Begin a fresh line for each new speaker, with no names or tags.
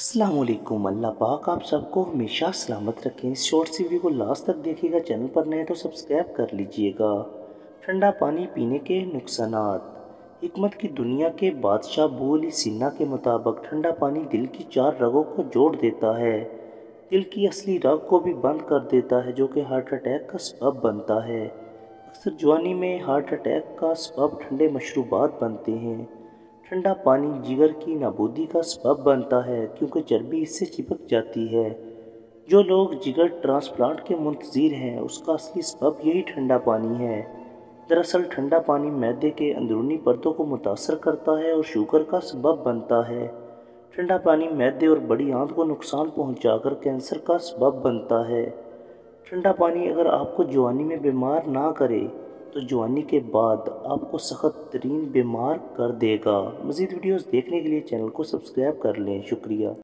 असलकुम अल्लाह पाक, आप सबको हमेशा सलामत रखें। इस शॉर्ट सी वीडियो को लास्ट तक देखिएगा चैनल पर नए तो सब्सक्राइब कर लीजिएगा। ठंडा पानी पीने के नुकसान हमत की दुनिया के बादशाह बोली सिन्हा के मुताबिक, ठंडा पानी दिल की चार रगों को जोड़ देता है। दिल की असली रग को भी बंद कर देता है, जो कि हार्ट अटैक का सबब बनता है। अक्सर जवानी में हार्ट अटैक का सबब ठंडे मशरूबात बनते हैं। ठंडा पानी जिगर की नाबूदी का सबब बनता है, क्योंकि चर्बी इससे चिपक जाती है। जो लोग जिगर ट्रांसप्लांट के मुंतज़र हैं, उसका असली सबब यही ठंडा पानी है। दरअसल, ठंडा पानी मैदे के अंदरूनी पर्दों को मुतासर करता है और शुगर का सबब बनता है। ठंडा पानी मैदे और बड़ी आंत को नुकसान पहुंचाकर कैंसर का सबब बनता है। ठंडा पानी अगर आपको जवानी में बीमार ना करे तो जवानी के बाद आपको सख्त तरीन बीमार कर देगा। मज़ीद वीडियोज़ देखने के लिए चैनल को सब्सक्राइब कर लें। शुक्रिया।